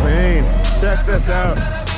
pain. Check this out.